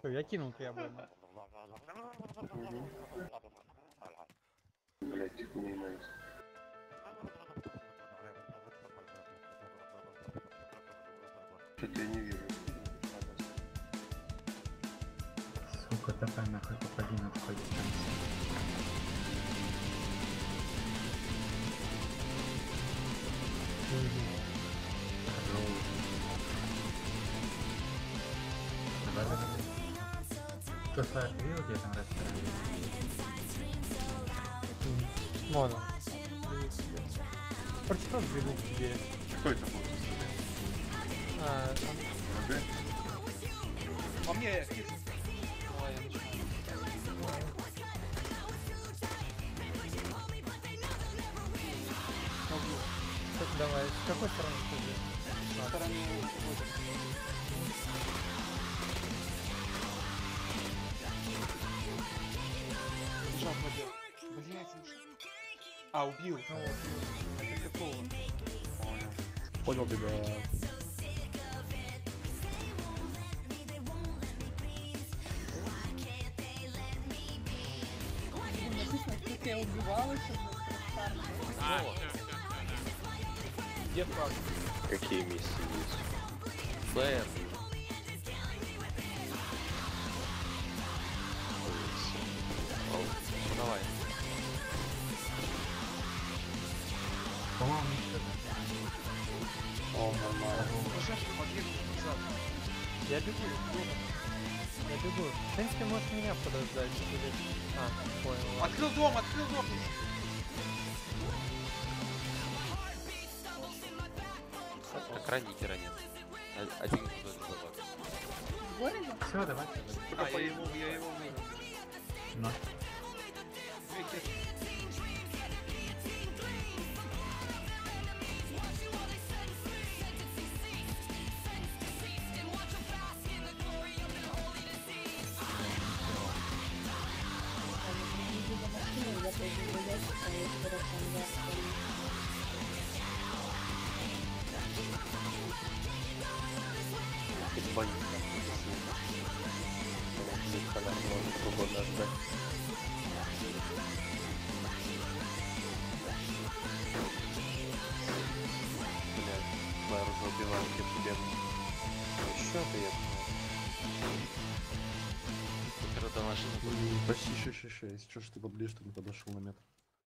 Всё, я кинул требования. Блять, не найс. Что-то я не вижу. Сука, давай нахуй попади на такой дистанции. Здорово. Давай, давай. Что, Саш, видел, где там расстроили? Можно. Прочитал к тебе. Какой это будет? А, там- ВГ? По мне, давай, с какой стороны ты Со стороны Ah, o Bill? Não, o Bill. É pula. Pode ouvir, Porque eu igual. Aqui, miss isso. Slam. По-моему. О, нормально. Я бегу. Я бегу. В принципе, можешь меня подождать, или... А, понял. ладно. Открыл дом, открыл дом. Охранники ранят. О- Один в городе. Все, давайте. А, я его, я его вырвал. Ждать. Блять, Клэр уже убивает тебе. Еще ты я Когда до машины Почти 666. Че ж ты поближе, что не подошел на метр?